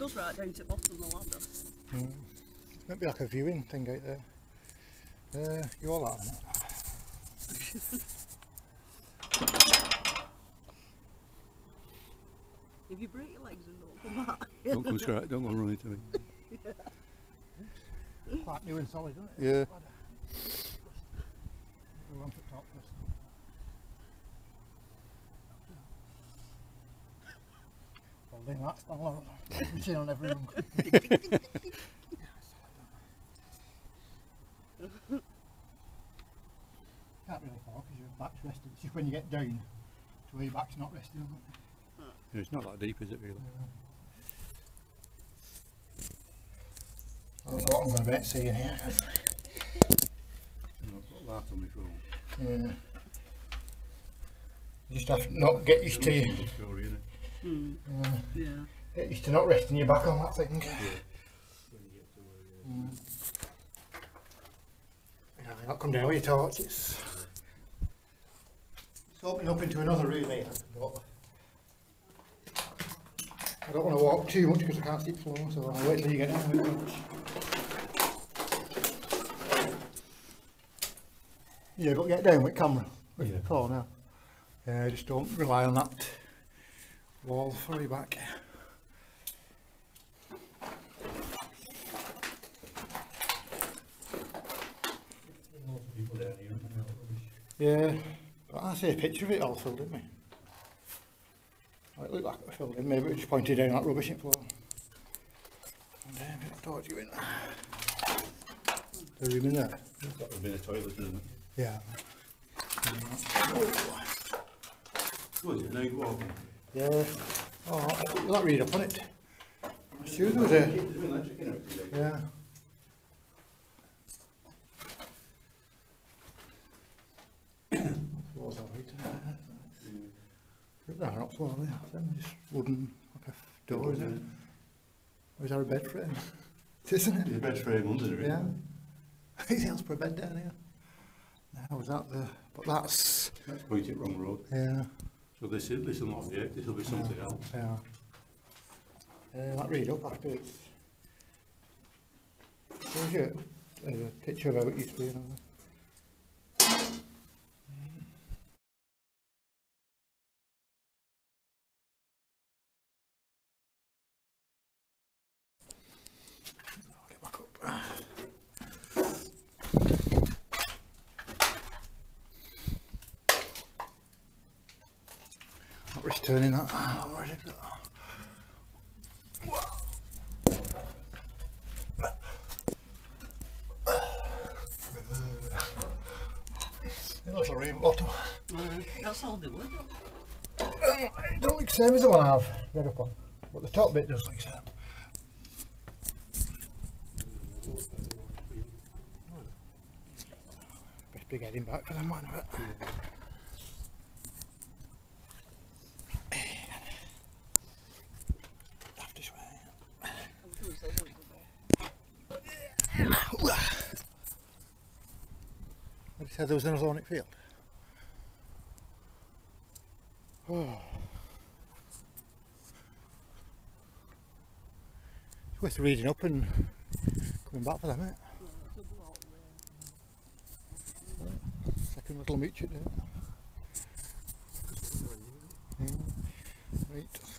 goes right down to the bottom of the ladder. Mm. Might be like a viewing thing out there. Uh, you all that, innit? If you break your legs and don't come back. Don't come straight, don't go running to me. Quite new and solid, isn't it? Yeah. Ladder. The one for top first. Holding that spell I've seen on every room. Can't really fall because your back's resting. It's just when you get down to where your back's not resting. it? Yeah, It's not that deep, is it really? I don't know what I'm going to bet seeing here. I've got that on my phone. Yeah. You just have to not get used to It's a story, innit? Hmm. uh, Yeah. get used to not resting your back on that thing. Mm. Yeah, I'll come down with your torch. It's, it's opening up into another room here. But I don't want to walk too much because I can't see the floor, so I'll wait till you get down with the torch. Yeah, but get down with camera. With Yeah. the phone now. Yeah, just don't rely on that wall your back. Yeah, but I see a picture of it all filled in me. Oh, it looked like it was filled in, maybe it just pointed down that rubbish floor. And then it towards you in there. The room in there? Got a bit of toilet, isn't it? Yeah. What is it, now you walk in? Yeah. Oh, you'll not read up on it. Sure there was a, There's been electric in it today. yeah. Floor's all right. They're not floor, are they? Them just wooden, like a door, is it? Or is there a bed frame? Isn't it? There's a bed frame under it. Yeah. Anything else for a bed down here? No, was that the, but that's, That's pointed wrong road. yeah, Så det ser liksom något objekt, det ser vi som det är. Ja. Eh, vad redo på att det. Så ju eh det kör över i spelen. Returning that. Oh, where did it looks a bottle. Uh, that's all they would. It don't look the same as the one I have read up on, but the top bit does look the same. Best be getting back for them one of I just said there was an ornate field. Oh. It's worth reading up and coming back for that minute. Second little meet you there. Right.